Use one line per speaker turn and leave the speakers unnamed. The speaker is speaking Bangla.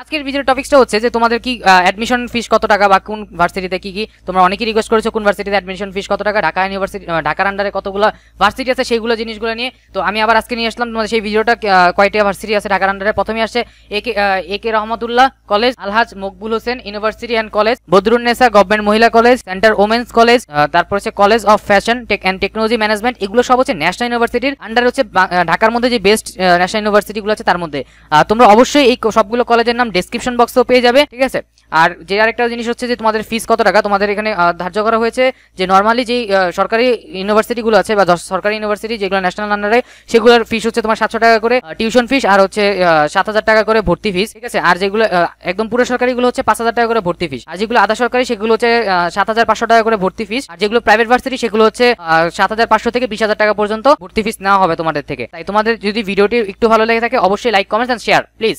আজকের ভিডিওর টপিকসটা হচ্ছে যে তোমাদের কি অ্যাডমিশন ফিস কত টাকা বা কোন ভার্সিটিতে কি কি, তোমরা অনেকেই রিকোয়েস্ট করেছ কোন ভার্সিটিতে অ্যাডমিশন ফিস কত টাকা, ঢাকা ইউনিভার্সিটি ঢাকার আন্ডারে কতগুলো ভার্সিটি আছে সেইগুলো জিনিসগুলো নিয়ে। তো আমি আবার আজকে নিয়ে আসলাম, তোমাদের সেই ভিডিওটা কয়টা ভার্সিটি আছে ঢাকার আন্ডারে প্রথমে আসছে A K A K Rahmatullah college Alhaj Maqbul Hossain university and college Badrunnesa government মহিলা কলেজ সেন্টার ওমেন্স কলেজ তারপর হচ্ছে college of fashion tech and technology management এগুলো সব হচ্ছে ন্যাশনাল ইউনিভার্সিটির আন্ডারে হচ্ছে ঢাকার মধ্যে যে বেস্ট ন্যাশনাল ইউনিভার্সিটিগুলো আছে তার মধ্যে। তোমরা অবশ্যই এই সবগুলো কলেজের নাম ডেসক্রিপশন বক্সেও পেয়ে যাবে, ঠিক আছে? আর যে আরেকটা জিনিস হচ্ছে যে তোমাদের ফিস কত টাকা, তোমাদের এখানে ধার্য করা হয়েছে যে নর্মালি যেই সরকারি ইউনিভার্সিটিগুলো আছে বা সরকারি ইউনিভার্সিটি যেগুলো ন্যাশনাল আন্ডারে সেগুলোর ফিস হচ্ছে তোমার সাতশো টাকা করে টিউশন ফিস আর হচ্ছে সাত হাজার টাকা করে ভর্তি ফিস ঠিক আছে? আর যেগুলো একদম পুরো সরকারিগুলো হচ্ছে পাঁচ হাজার টাকা করে ভর্তি ফিস আর যেগুলো আধা সরকারি, সেগুলো হচ্ছে সাত হাজার পাঁচশো টাকা করে ভর্তি ফিস আর যেগুলো প্রাইভেট ভার্সিটি সেগুলো হচ্ছে সাত হাজার পাঁচশো থেকে বিশ হাজার টাকা পর্যন্ত ভর্তি ফিস নেওয়া হবে তোমাদের থেকে। তাই তোমাদের যদি ভিডিওটি একটু ভালো লেগে থাকে, অবশ্যই like comment and share please